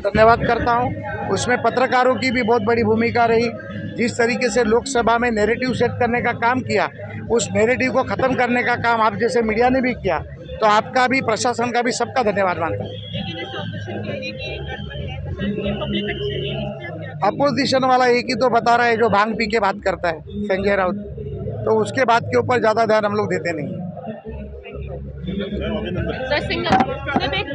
धन्यवाद करता हूँ। उसमें पत्रकारों की भी बहुत बड़ी भूमिका रही। जिस तरीके से लोकसभा में नेरेटिव सेट करने का काम किया, उस नेरेटिव को ख़त्म करने का काम आप जैसे मीडिया ने भी किया तो आपका भी, प्रशासन का भी सबका धन्यवाद मानता हूँ। अपोजिशन वाला एक ही तो बता रहा है, जो भाँग पी के बात करता है संजय राउत तो उसके बात के ऊपर ज़्यादा ध्यान हम लोग देते नहीं। सर सिंगल एक